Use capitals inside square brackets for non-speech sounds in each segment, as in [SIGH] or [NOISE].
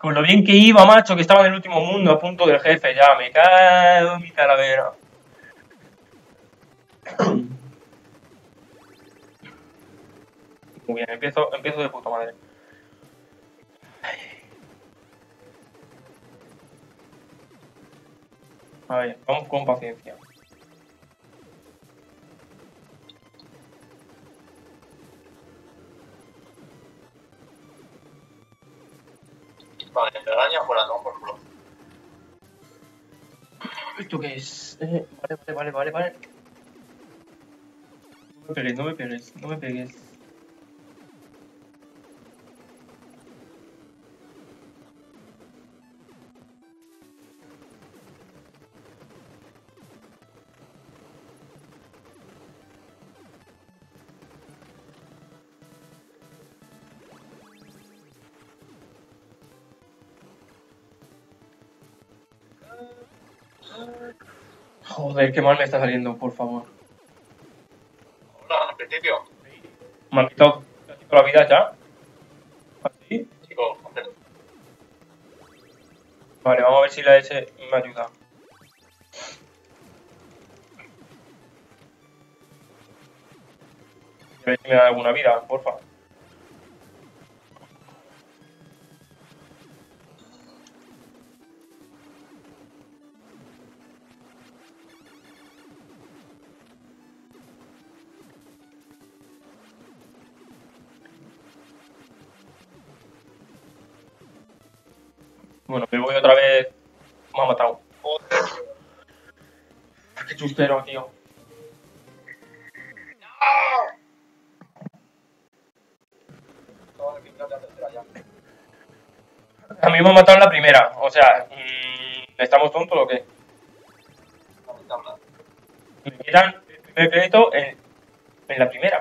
Con lo bien que iba, macho, que estaba en el último mundo a punto del jefe ya. Me cago en mi calavera. Muy bien, empiezo, empiezo de puta madre. A ver, vamos con paciencia. Vale, entre araña fuera, no, por culo. ¿Esto qué es? Eh, vale, vale, vale, vale. No me pegues, no me pegues, no me pegues. Joder, qué mal me está saliendo, por favor. Hola, al principio. Me ha quitado la vida ya. ¿Así? Chico. Vale, vamos a ver si la S me ayuda. A ver si me da alguna vida, porfa. Bueno, me voy otra vez. Me ha matado. Joder. Qué chustero, tío. A mí me ha matado en la primera. O sea, mm, ¿estamos tontos o qué? Me quitan el primer crédito en, en la primera.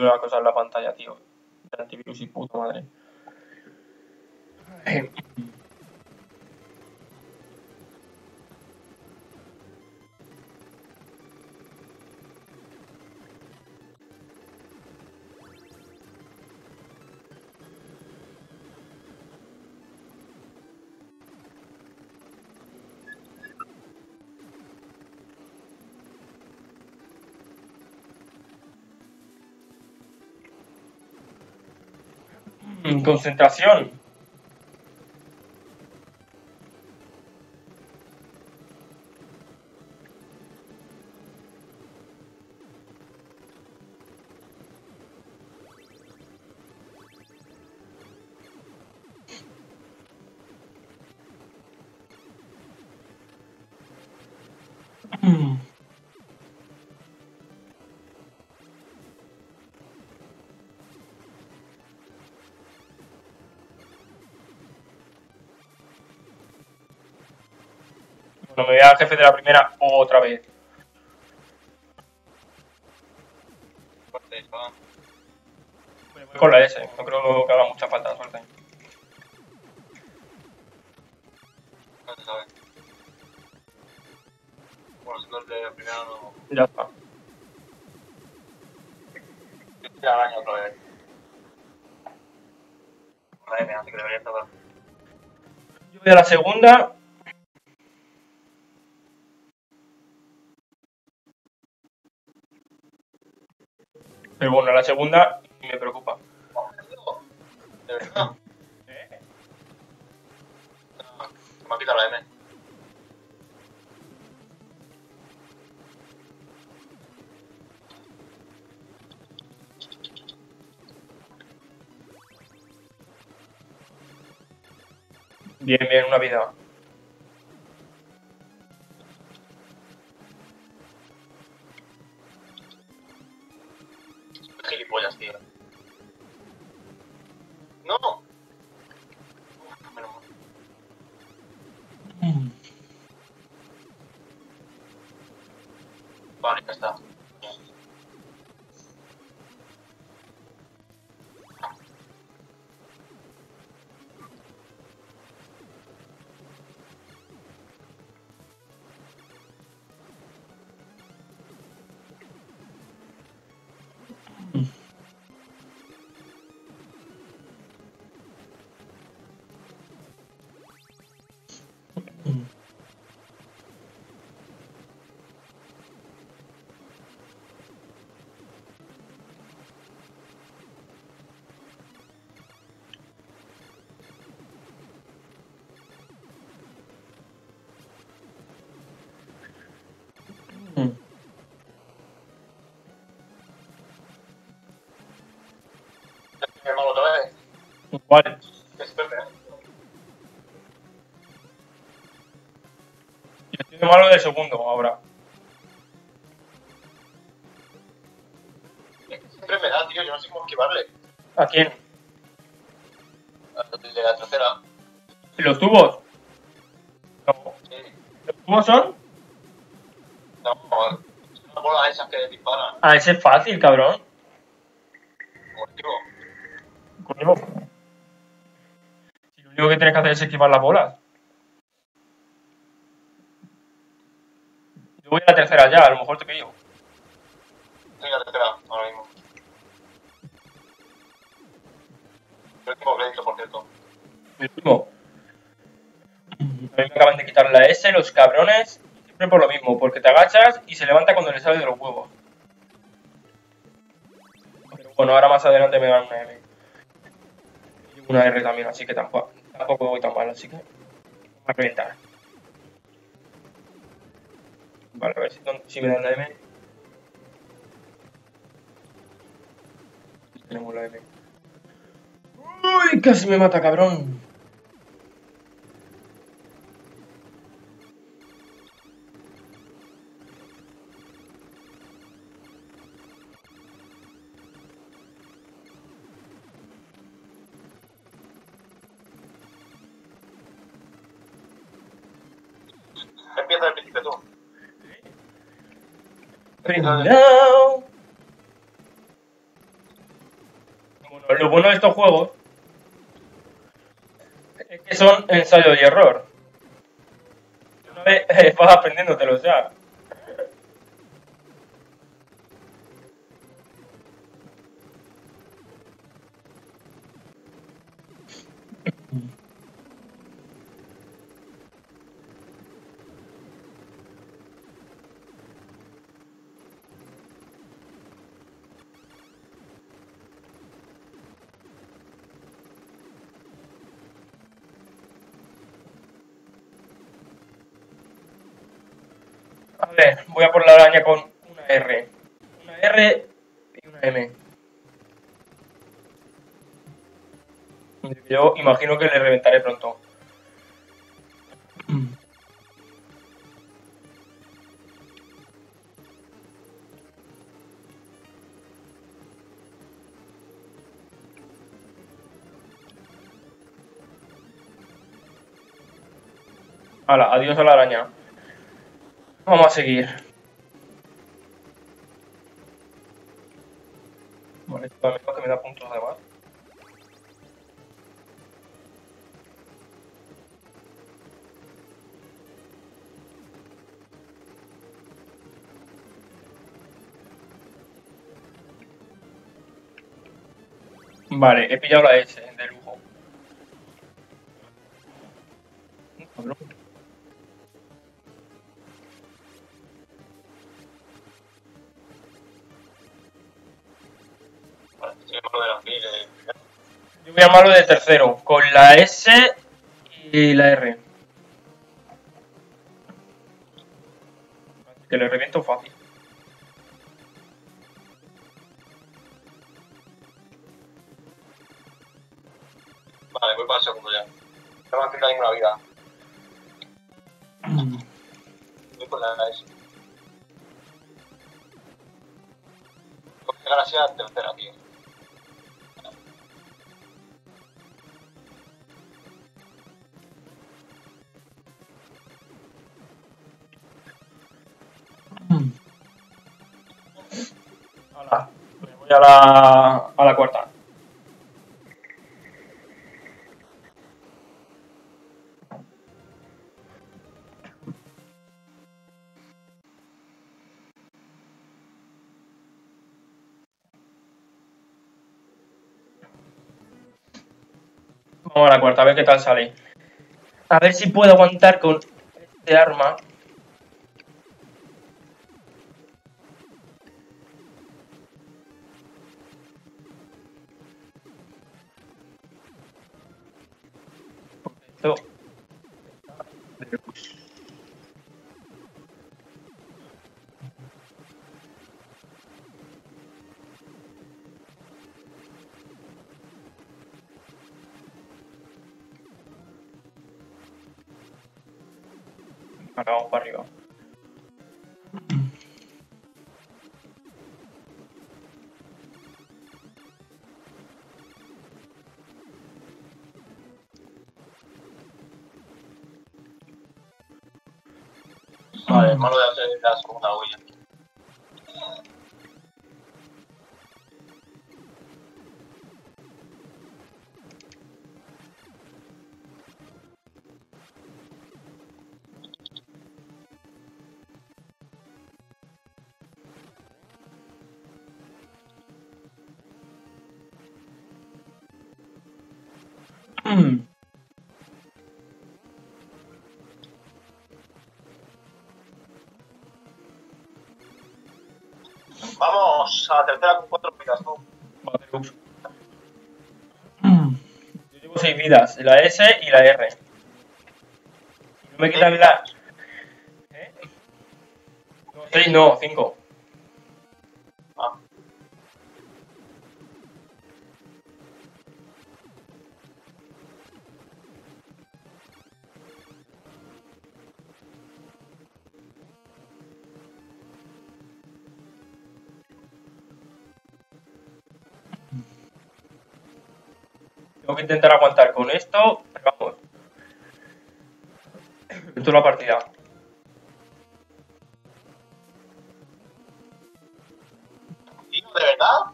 Una cosa en la pantalla, tío. El antivirus y puta madre. Mm, Concentración. Bueno, me voy al jefe de la primera otra vez. Voy con la S, no creo que haga mucha falta suerte. De primera no. Ya está. Ya araña otra vez. Madre mía, que debería estar. Yo voy a la segunda. Segunda me preocupa. ¿De verdad? ¿Eh? Me ha quitado la M. Bien, bien, una vida. Vale. Es Pepe, ¿eh? Y estoy de malo de segundo ahora. Es que siempre me da, tío. Yo no sé cómo esquivarle. ¿A quién? Al de la tercera. ¿Y los tubos? No. Sí. ¿Los tubos son? No, son las bolas esas que disparan. Ah, ese es fácil, cabrón. Como digo. Coño. Si lo único que tienes que hacer es esquivar las bolas. Yo voy a la tercera ya, a lo mejor te pillo. Estoy en la tercera ahora mismo. El último crédito, por cierto. El último. A mí me acaban de quitar la S, los cabrones. Siempre por lo mismo, porque te agachas y se levanta cuando le sale de los huevos. Pero bueno, ahora más adelante me dan una M. Una R también, así que tampoco, voy tan mal, así que. A reventar. Vale, a ver si, si me dan la M. Tenemos la M. Uy, casi me mata, cabrón. Bueno, lo bueno de estos juegos es que son ensayo y error. Una vez [LAUGHS] vas aprendiéndotelo ya. Voy a por la araña con una R. Una R y una M. Yo imagino que le reventaré pronto. Hala, adiós a la araña. Vamos a seguir. Vale, he pillado la S de lujo. Yo voy a malo de tercero, con la S y la R. Que le reviento fácil. Vale, voy para el segundo ya. No me han quitado ninguna vida. [CLEARS THROAT] Voy por la S. Voy a llegar así a la tercera, tío. Me voy a la, a la cuarta. Vamos a la cuarta, a ver qué tal sale. A ver si puedo aguantar con este arma. Ahora vamos para arriba. Vale, malo de hacer la segunda Vamos a la tercera con cuatro vidas, tú. Vale. Yo llevo 6 vidas, la S y la R. No me quitan la. ¿Eh? No, 6 no, 5. Tengo que intentar aguantar con esto, pero vamos. [COUGHS] Esto es la partida. tío, ¿de verdad?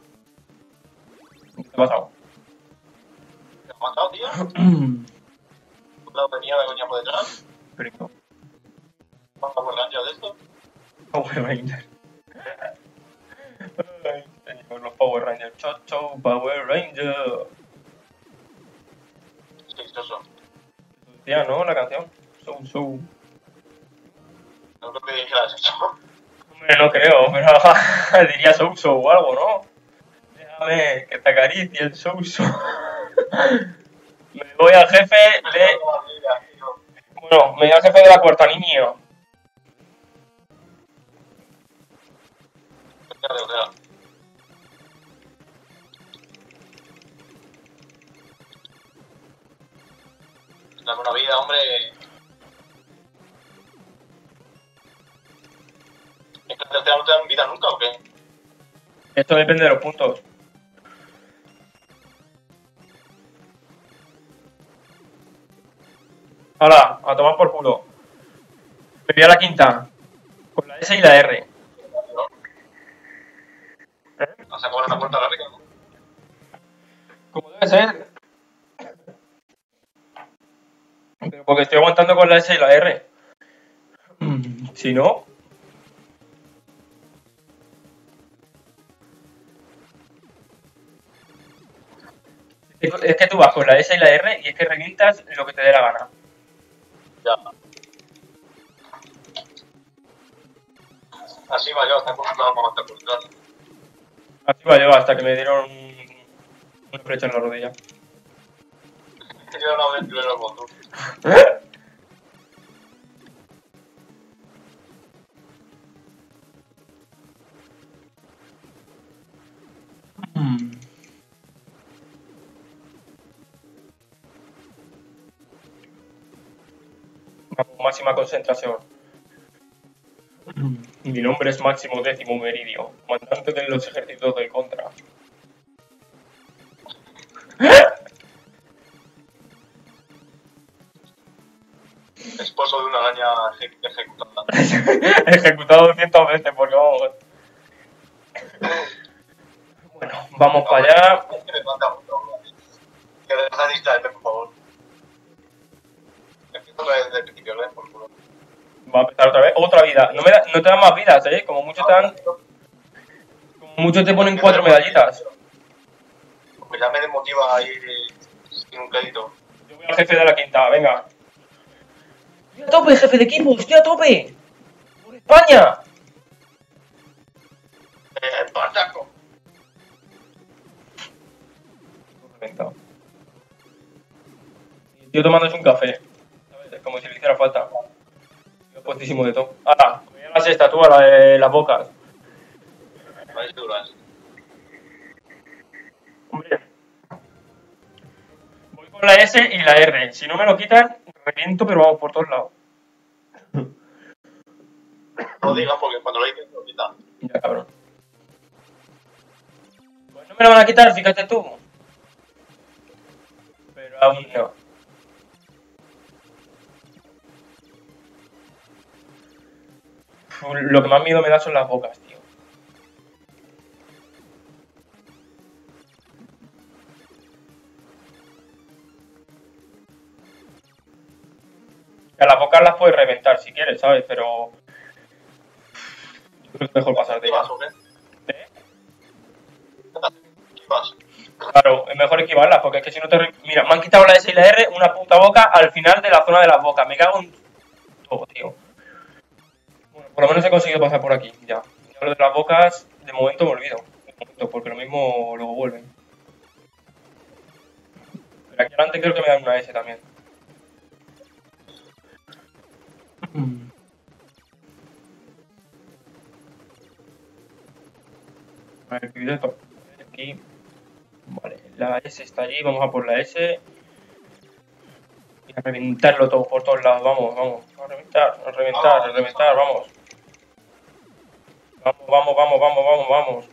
¿Qué te ha pasado? ¿Te has matado, tío? [COUGHS] ¿Un lado de mierda coña por detrás? Pero ¿Vamos a por gancho de esto? Power Rangers. [LAUGHS] Ay, tenemos los Power Rangers. Chau, chau, Power Ranger. Eso. Decía, ¿no? La canción. So, so. No creo que dijeras eso. Hombre, no creo, pero [LAUGHS] diría so, so o algo, ¿no? Déjame que te acaricie el so, so. [LAUGHS] Me voy al jefe de... Bueno, me voy al jefe de la cuarta niño. Dame una vida, hombre. ¿Es que no te dan vida nunca o qué? Esto depende de los puntos. Ahora, a tomar por culo. Me voy a la quinta. Con la S y la R. Vas a cobrar la puerta larga, ¿no? Como debe ser. Porque estoy aguantando con la S y la R. Si no. Es que tú vas con la S y la R y es que revientas lo que te dé la gana. Ya. Así va yo hasta. Así va yo hasta que me dieron un- una flecha en la rodilla. Con tú. Máxima concentración. Mi nombre es Máximo Décimo Meridio, comandante de los ejércitos del Contra. De eje- ejecutada. Ejecutado [LAUGHS] 200 veces, porque vamos. Bueno, vamos para allá. Es que me manda mucho. Que deja de distraerme, por favor. Empiezo desde el principio, ¿ves? Por culo. Va a empezar otra vez. Otra vida. No, me da- no te dan más vidas, ¿eh? Como mucho te dan. Como mucho te ponen cuatro medallitas. Porque ya me desmotiva a ir eh, sin un crédito. Yo voy al jefe de la quinta, venga. ¡Estoy a tope, jefe de equipo! ¡Estoy a tope! ¡Por España! ¡Eh, Espartaco! Reventado. Y el tío tomándose un café. ¿Sabes? Como si le hiciera falta. Yo puestísimo de todo. ¡Hala! Voy a la sexta, tú a la de las bocas. Duras. Hombre. Voy con la S y la R. Si no me lo quitan, reviento, pero vamos por todos lados. No digas porque cuando lo dices lo quitan. Ya, cabrón. Pues no me lo van a quitar, fíjate tú. Pero aún no. Lo que más miedo me da son las bocas, las bocas las puedes reventar si quieres, ¿sabes? Pero... Yo creo que es mejor pasar de ¿Qué vas ellas. ¿Eh? Claro, es mejor esquivarlas, porque es que si no te... re- Mira, me han quitado la S y la R, una puta boca al final de la zona de las bocas. Me cago en todo, tío. Bueno, por lo menos he conseguido pasar por aquí, ya. Ya lo de las bocas, de momento me olvido. De momento, porque lo mismo luego vuelven. Pero aquí adelante creo que me dan una S también. Aquí. Vale, la S está allí, vamos a por la S. Y a reventarlo todo por todos lados, vamos, vamos. A reventar, a reventar, a reventar, vamos. Vamos, vamos, vamos, vamos, vamos, vamos.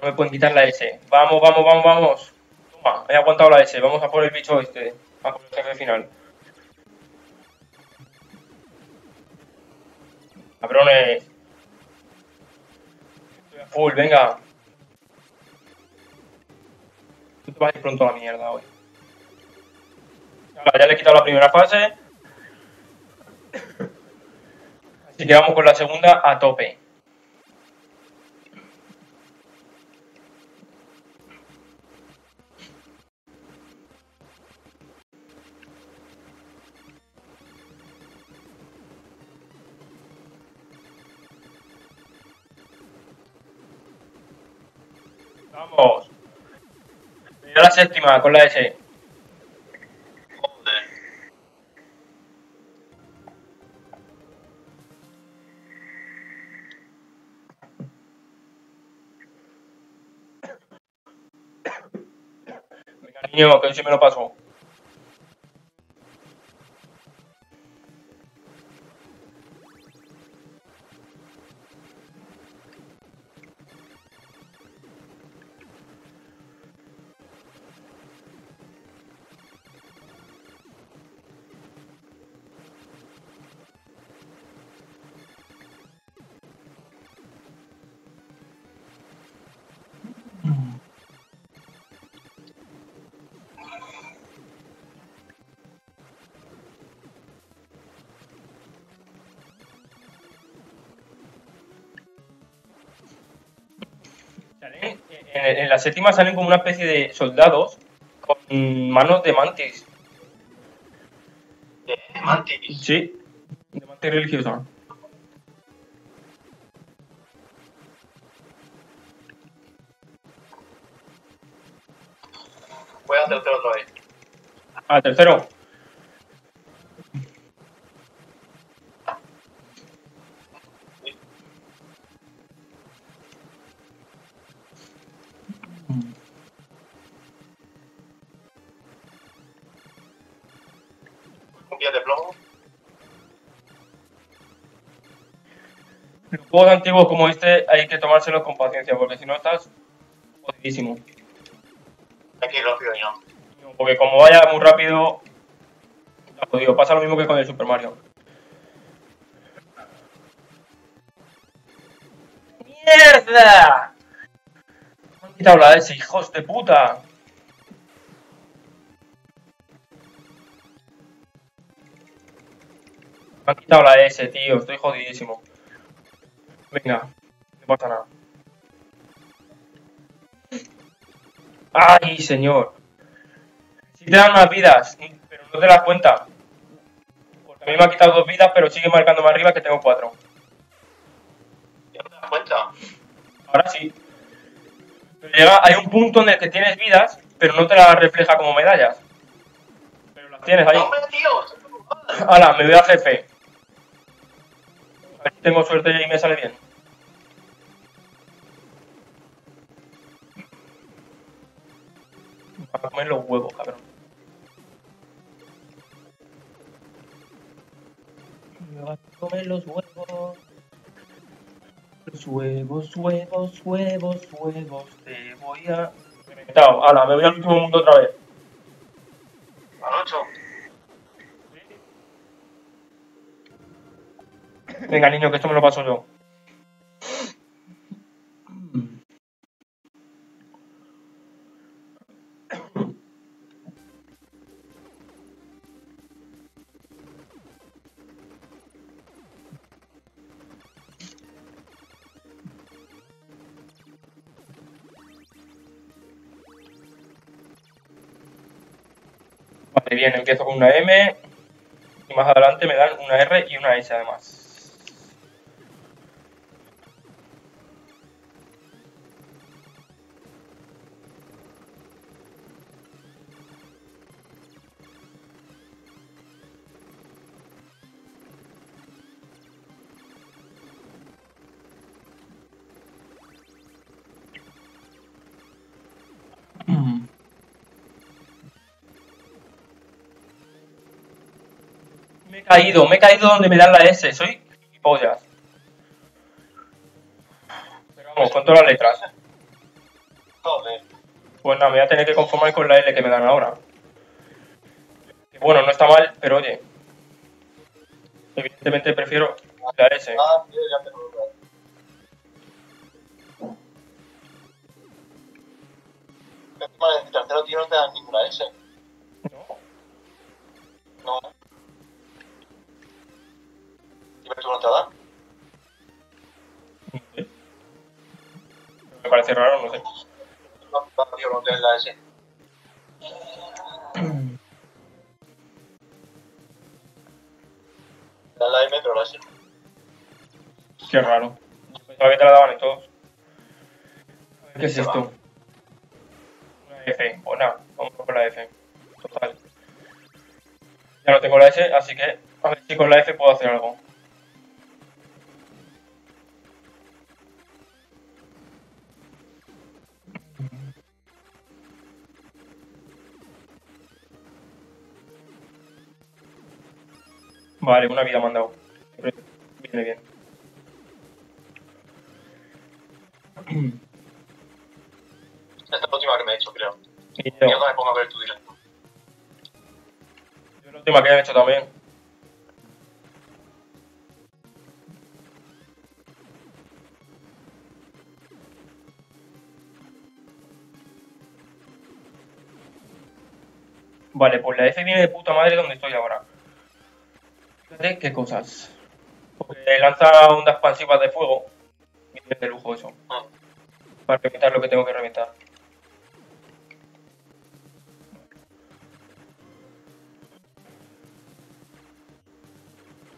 No me pueden quitar la S. Vamos, vamos, vamos, vamos. Toma, he aguantado la S, vamos a por el bicho este. A por el jefe final. Cabrones. Full, venga. Tú te vas a ir pronto a la mierda hoy. Ya le he quitado la primera fase. Así que vamos con la segunda a tope. Ya la séptima con la S. Joder. Venga, niño, que hoy sí me lo paso. Salen- en, en la séptima salen como una especie de soldados con manos de mantis. De Mantis. Sí, de mantis religiosa. Voy a hacerte otra vez. Ah, tercero. Juegos antiguos como este hay que tomárselos con paciencia, porque si no estás jodidísimo. Aquí rápido y no. Porque como vaya muy rápido, jodido. Pasa lo mismo que con el Super Mario. ¡Mierda! Me han quitado la S, hijos de puta. Me han quitado la S, tío. Estoy jodidísimo. Venga, no pasa nada. ¡Ay, señor! Si te dan más vidas, pero no te das cuenta. Porque a mí me ha quitado dos vidas, pero sigue marcándome arriba que tengo cuatro. ¿Ya no te das cuenta? Ahora sí. Pero llega, hay un punto en el que tienes vidas, pero no te las refleja como medallas. Pero las tienes ahí. ¡Hombre, tío! Hala, me voy al jefe. Si tengo suerte y me sale bien. A comer los huevos, cabrón. Me vas a comer los huevos. Los huevos, huevos, huevos, huevos. Te voy a. Hala, me voy al último mundo otra vez. Al 8. Venga, niño, que esto me lo paso yo. Vale, bien, empiezo con una M y más adelante me dan una R y una S además. Caído, me he caído donde me dan la S, soy gilipollas. Pero vamos, con todas las letras. Joder. Pues nada, me voy a tener que conformar con la L que me dan ahora. Bueno, no está mal, pero oye. Evidentemente prefiero la S. Ah, tío, ya el tercero tío no te dan ninguna S. Qué raro. Pensaba que te la daban en todos. A ver, ¿Qué es esto? Una F. Pues nada, vamos con la F. Total. Ya no tengo la S, así que a ver si con la F puedo hacer algo. Vale, una vida me han dado. Viene bien. Esta es la última que me he hecho, creo. Y yo, Mierda, me pongo a ver tu directo. yo la última que he hecho también. Vale, pues la F viene de puta madre donde estoy ahora. Fíjate qué cosas. Porque lanza ondas expansivas de fuego. Y es de lujo eso. Ah. Para reventar lo que tengo que reventar.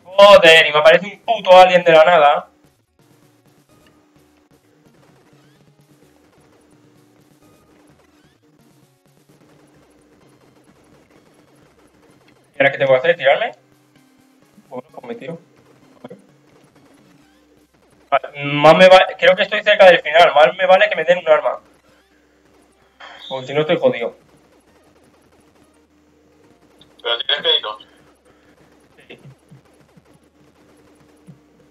Joder, y me aparece un puto alien de la nada. ¿Y ahora qué tengo que hacer? ¿Tirarme? Bueno, pues me tiro. Más me va... Creo que estoy cerca del final. Más me vale que me den un arma. Porque si no estoy jodido. Pero tienes créditos. Sí.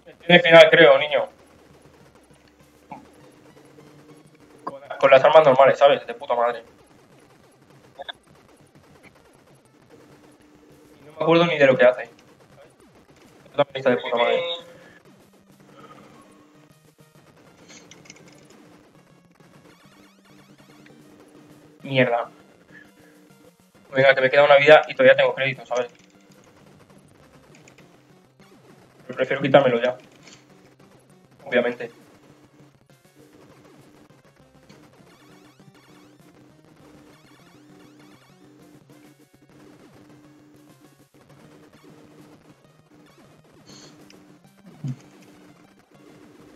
Estoy en el final, creo, niño. Con, las armas normales, ¿sabes? De puta madre. No me acuerdo ni de lo que hace. Es una pista de puta madre. Mierda. Venga, que me queda una vida y todavía tengo crédito, ¿sabes? Pero prefiero quitármelo ya. Obviamente.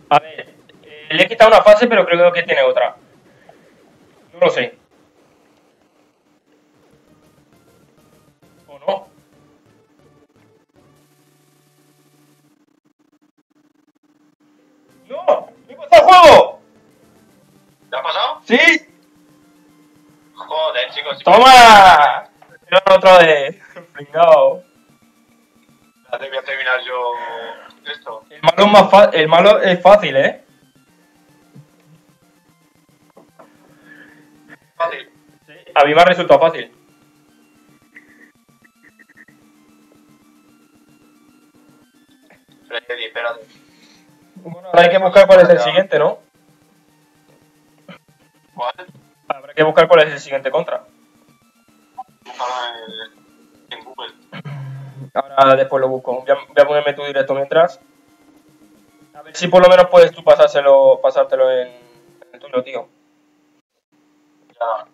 A ver, eh, le he quitado una fase, pero creo que tiene otra. ¡Sí! Joder, chicos. chicos. ¡Toma! Tíralo otra vez. Pringao. Antes voy a terminar yo esto. El malo es, más fa- el malo es fácil, ¿eh? Fácil. A mí me ha resultado fácil. Freddy, espérate. Bueno, ahora hay que buscar cuál es el siguiente, ¿no? Habrá que buscar cuál es el siguiente contra. En, en Google. Ahora después lo busco. Voy a, voy a ponerme tu directo mientras. A ver si por lo menos puedes tú pasárselo, pasártelo en, en el tuyo, tío. Ya.